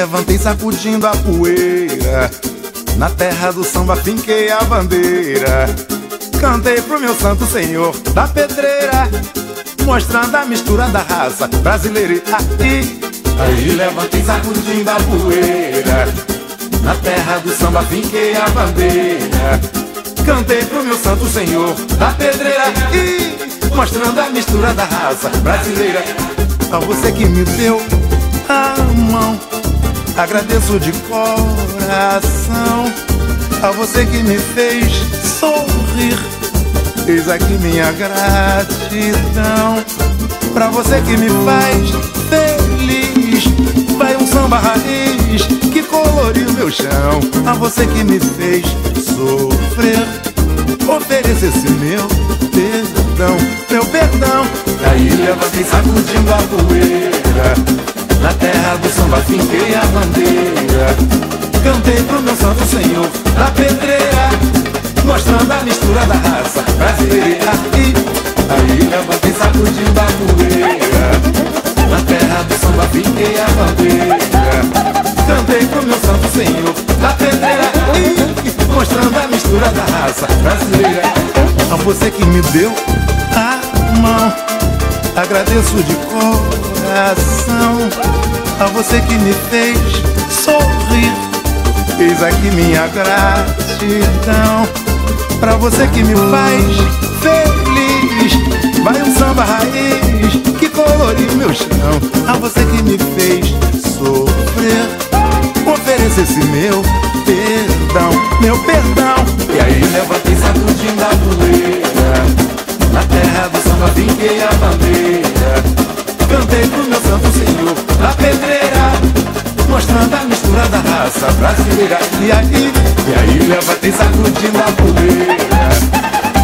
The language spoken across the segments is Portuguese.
levantei sacudindo a poeira. Na terra do samba finquei a bandeira. Cantei pro meu santo senhor da pedreira, mostrando a mistura da raça brasileira e aí. Aí levantei sacudindo a poeira. Na terra do samba finquei a bandeira. Cantei pro meu santo senhor da pedreira e mostrando a mistura da raça brasileira. A você que me deu agradeço de coração. A você que me fez sorrir, eis aqui minha gratidão. Pra você que me faz feliz, vai um samba raiz que coloriu meu chão. A você que me fez sofrer, ofereça esse meu perdão, meu perdão. Aí levantei sacudindo a poeira. Pro meu santo senhor da pedreira Mostrando a mistura da raça brasileira. E aí levantei sacudindo a poeira Na terra do samba finquei a bandeira. Cantei pro meu santo senhor da pedreira E mostrando a mistura da raça brasileira. A você que me deu a mão Agradeço de coração. A você que me fez sorrir. Eis aqui minha gratidão. Pra você que me faz feliz. Vai um samba raiz que coloriu meu chão. A você que me fez sofrer. Ofereça esse meu perdão, meu perdão. E aí levantei sacudindo a poeira. Na terra do samba vinguei a bandeira raça brasileira E aí, e aí levantei sacudindo a poeira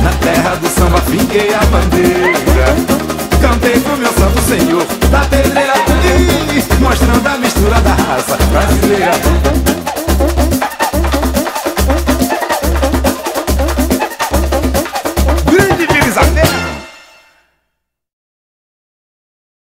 Na terra do samba finquei a bandeira. Cantei pro meu santo senhor da pedreira Mostrando a mistura da raça brasileira